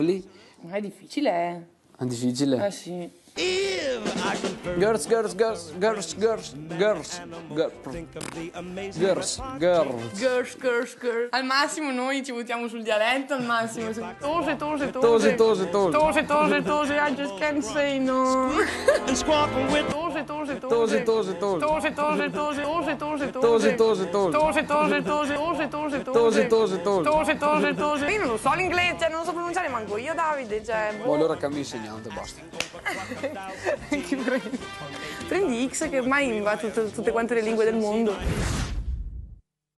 Lì Ma è difficile, eh. è difficile. Eh sì. Girls, girls, girls, girls, girls, girls, girls, girls, girls. Girls, girls, girls. Al massimo noi ci buttiamo sul dialetto, al massimo. se- Tose, tose, Tose, tose. tose, tose. Tose, tose, tose. I just can't say no. And squawking with. Io non lo so l'inglese, cioè, non lo so pronunciare manco io, Davide. Cioè, Oh, allora cambia insegnante, basta. Chi prendi? Prendi X che ormai va tutte, tutte quante le lingue del mondo.